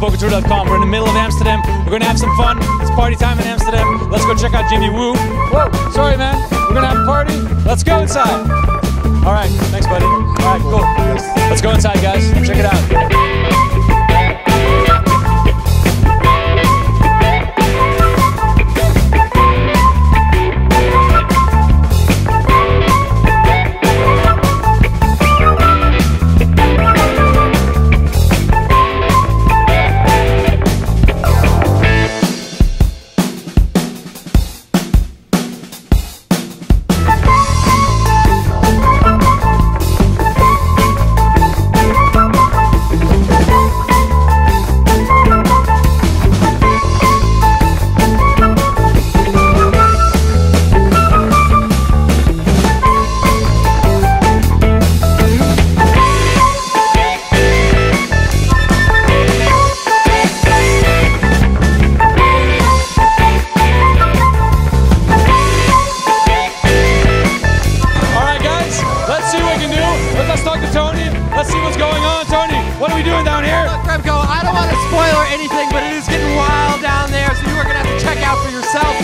pokertour.com. We're in the middle of Amsterdam. We're gonna have some fun. It's party time in Amsterdam. Let's go check out Jimmy Woo. Whoa, sorry man. We're gonna have a party. Let's go inside. All right, thanks, buddy. All right, cool. Let's go inside, guys. Check it out. we doing down here? Look, Remko, I don't want to spoil anything, but it is getting wild down there, so you are going to have to check out for yourself.